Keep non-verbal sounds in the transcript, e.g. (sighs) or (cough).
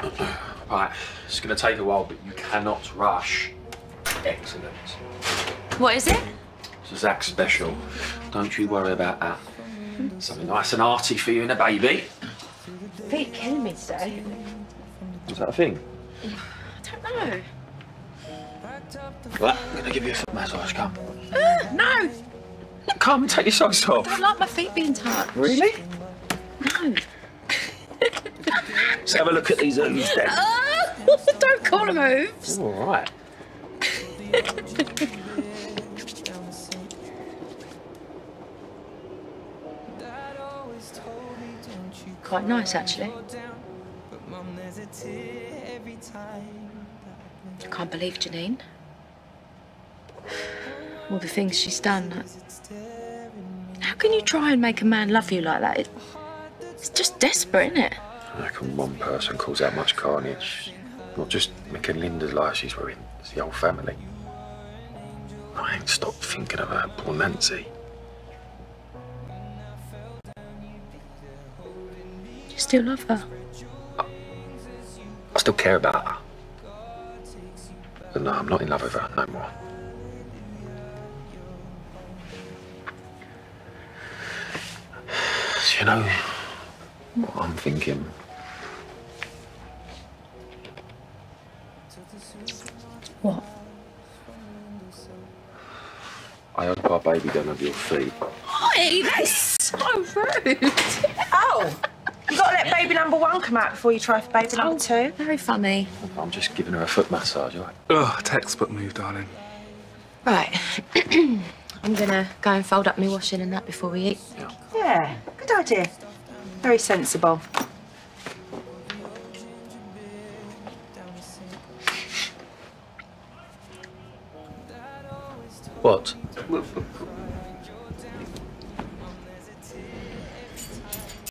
(clears throat) Right, it's going to take a while, but you cannot rush. Excellent. What is it? It's a Zack special. Don't you worry about that. Something nice and arty for you and a baby. Feet killing me today. Is that a thing? I don't know. Well, I'm going to give you a foot massage. Come. Uh, no! Come and take your socks off. I don't like my feet being touched. Really? No. Let's have a look at these hooves then. Ah, (laughs) don't call them hooves. All right. Quite nice, actually. I can't believe Janine. All the things she's done. How can you try and make a man love you like that? It's just desperate, isn't it? I reckon one person caused that much carnage. Not just Mick and Linda's life she's ruined, it's the whole family. I ain't stopped thinking of her, poor Nancy. You still love her? I still care about her. But no, I'm not in love with her no more. (sighs) You know what I'm thinking? What? I hope our baby don't have your feet. Oi, that's so rude. Oh, you got to let baby number one come out before you try for baby number oh, two. Very funny. I'm just giving her a foot massage, all right? Ugh, textbook move, darling. Right. (clears throat) I'm gonna go and fold up my washing and that before we eat. Yeah, good idea. Very sensible. What?